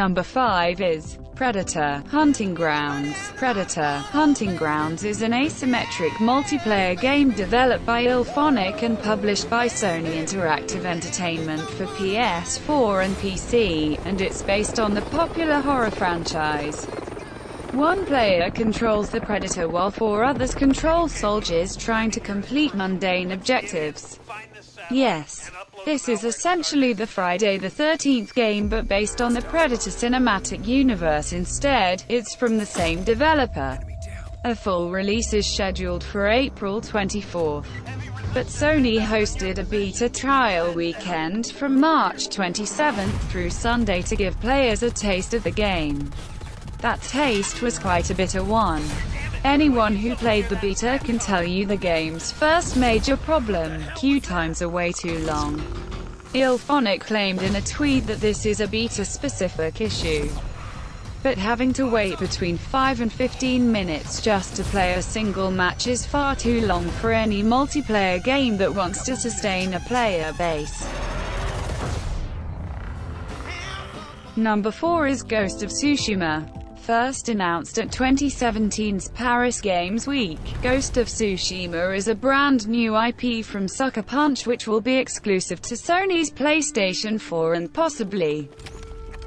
Number 5 is Predator Hunting Grounds. Predator Hunting Grounds is an asymmetric multiplayer game developed by IllFonic and published by Sony Interactive Entertainment for PS4 and PC, and it's based on the popular horror franchise. One player controls the Predator while four others control soldiers trying to complete mundane objectives. Yes, this is essentially the Friday the 13th game but based on the Predator cinematic universe instead, it's from the same developer. A full release is scheduled for April 24. But Sony hosted a beta trial weekend from March 27 through Sunday to give players a taste of the game. That taste was quite a bitter one. Anyone who played the beta can tell you the game's first major problem, queue times are way too long. IllFonic claimed in a tweet that this is a beta-specific issue. But having to wait between 5 and 15 minutes just to play a single match is far too long for any multiplayer game that wants to sustain a player base. Number 4 is Ghost of Tsushima. First announced at 2017's Paris Games Week, Ghost of Tsushima is a brand new IP from Sucker Punch which will be exclusive to Sony's PlayStation 4 and possibly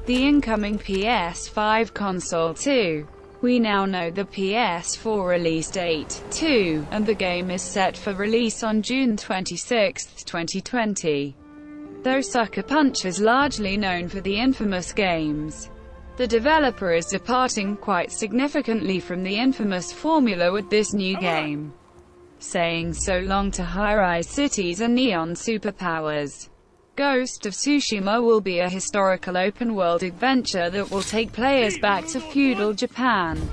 the incoming PS5 console too. We now know the PS4 release date, too, and the game is set for release on June 26, 2020. Though Sucker Punch is largely known for the infamous games, the developer is departing quite significantly from the infamous formula with this new game, saying so long to high-rise cities and neon superpowers. Ghost of Tsushima will be a historical open-world adventure that will take players back to feudal Japan.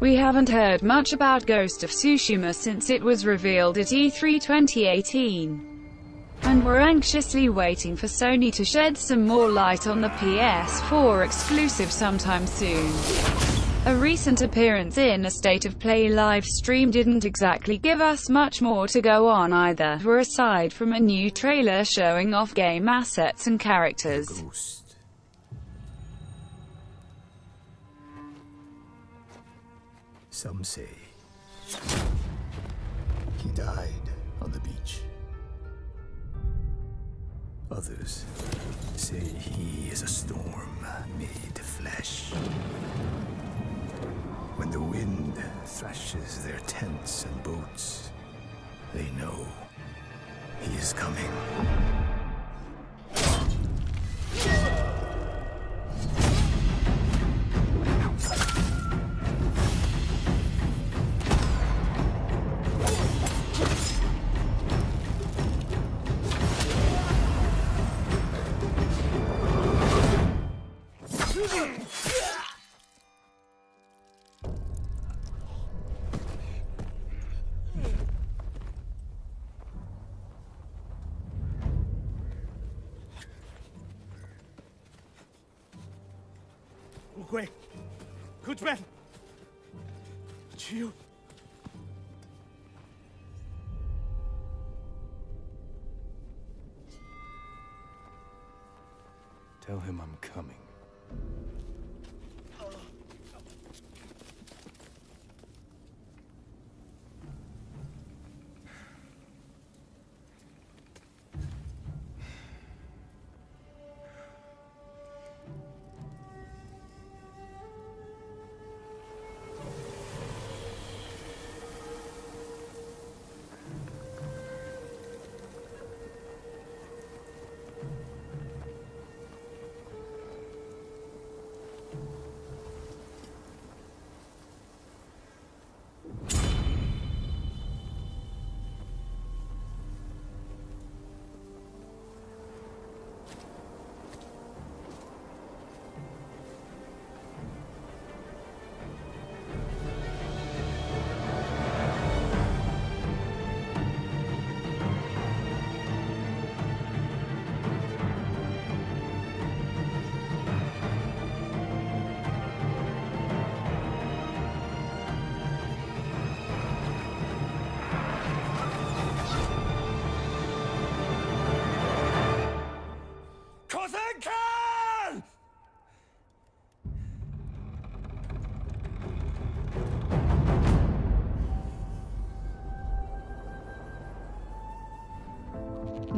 We haven't heard much about Ghost of Tsushima since it was revealed at E3 2018 and we're anxiously waiting for Sony to shed some more light on the PS4 exclusive sometime soon. A recent appearance in a State of Play live stream didn't exactly give us much more to go on either, were aside from a new trailer showing off game assets and characters. Ghost. Some say he died on the beach. Others say he is a storm made flesh. When the wind thrashes their tents and boats, they know he is coming. Ukwe, Kutben, Chiu. Tell him I'm coming.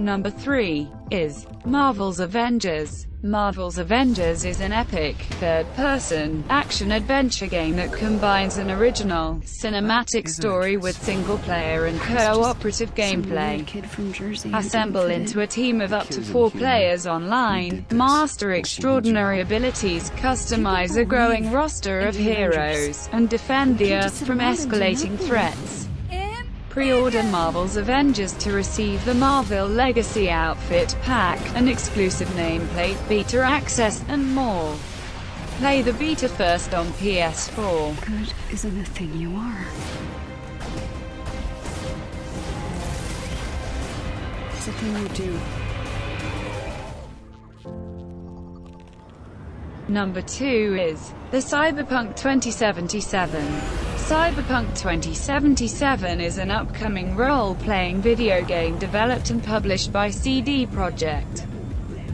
Number 3 is Marvel's Avengers. Marvel's Avengers is an epic, third-person, action-adventure game that combines an original, cinematic story with single-player and cooperative gameplay. Kid from Jersey. Assemble into a team of up to four players online, master extraordinary abilities, customize a growing roster of heroes, and defend the Earth from escalating threats. Pre-order Marvel's Avengers to receive the Marvel Legacy Outfit Pack, an exclusive nameplate, beta access, and more. Play the beta first on PS4. Good isn't a thing you are. It's a thing you do. Number 2 is the Cyberpunk 2077. Cyberpunk 2077 is an upcoming role-playing video game developed and published by CD Projekt.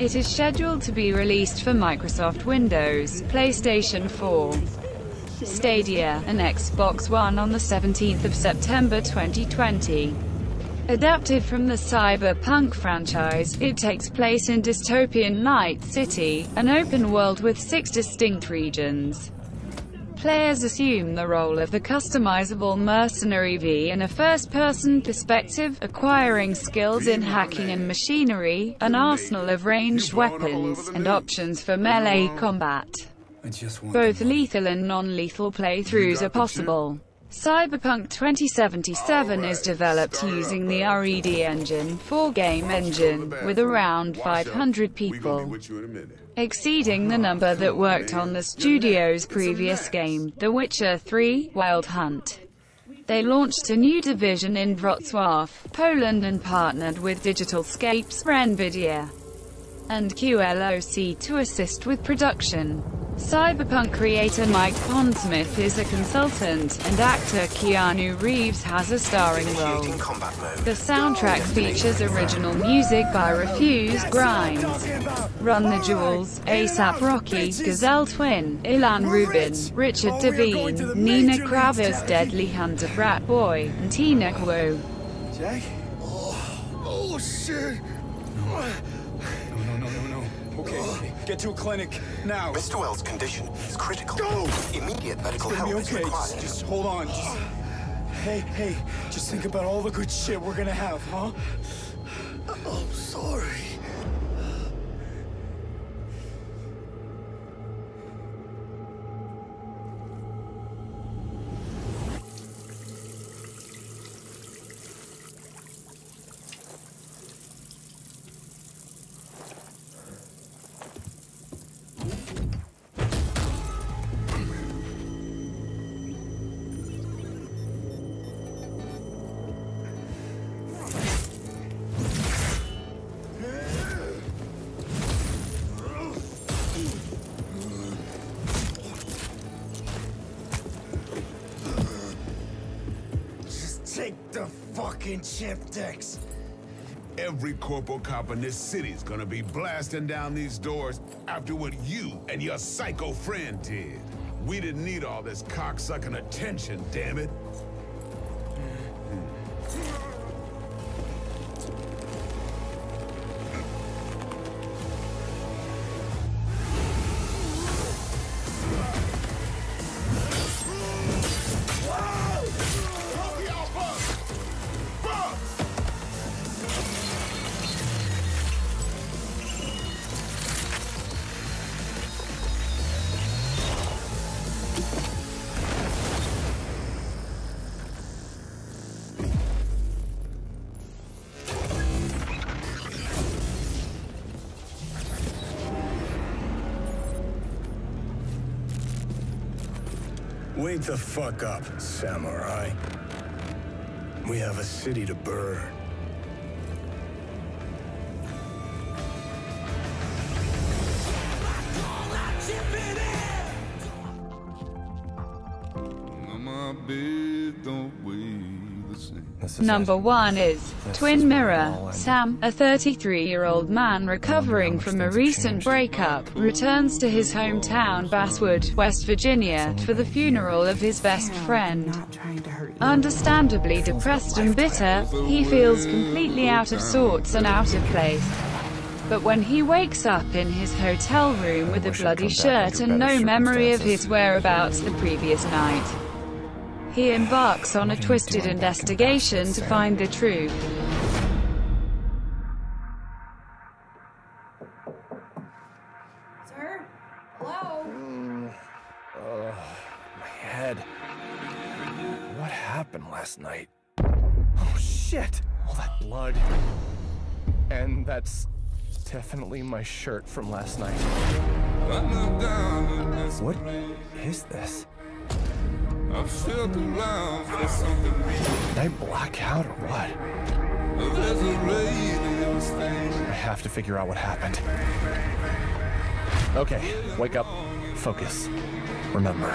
It is scheduled to be released for Microsoft Windows, PlayStation 4, Stadia, and Xbox One on the 17th of September 2020. Adapted from the Cyberpunk franchise, it takes place in dystopian Night City, an open world with six distinct regions. Players assume the role of the customizable mercenary V in a first-person perspective, acquiring skills in hacking and machinery, an arsenal of ranged weapons, and options for melee combat. Both lethal and non-lethal playthroughs are possible. Cyberpunk 2077 is developed using the RED engine, 4-game engine, with around 500 people, exceeding the number that worked on the studio's previous game, The Witcher 3, Wild Hunt. They launched a new division in Wrocław, Poland and partnered with Digital Digitalscape's Nvidia and QLOC to assist with production. Cyberpunk creator Mike Pondsmith is a consultant, and actor Keanu Reeves has a starring role. The soundtrack features original music by Refused Grimes, Run the Jewels, ASAP Rocky, Gazelle Twin, Ilan Rubin, Richard Devine, Nina Kraviz Deadly Hunta Brat Boy, and Tina Guo. Jack? Oh, oh shit! No, no, no, no, no. Okay, okay. Get to a clinic now. Mr. Welles' condition is critical. Go! Immediate medical help be is required. Just, just hold on. Just, hey, hey, just think about all the good shit we're gonna have, huh? I'm sorry. Fucking chip. Every corporal cop in this city's gonna be blasting down these doors after what you and your psycho friend did. We didn't need all this cocksucking attention, damn it. The fuck up, samurai. We have a city to burn. Number 1 is Twin is where it Mirror. Sam, a 33-year-old man recovering from a recent breakup, returns to his hometown, Basswood, West Virginia, for the funeral of his best friend. Not trying to hurt you. Understandably depressed and bitter, he feels completely out of sorts and out of place. But when he wakes up in his hotel room with a bloody shirt and no memory of his whereabouts the previous night, he embarks on a What are you twisted doing back in investigation to find the truth. Sir? Hello? Mm, uh, my head. What happened last night? Oh shit! All that blood. And that's definitely my shirt from last night. What is this? I for something. I black out or what? I have to figure out what happened. Okay, wake up, focus, remember.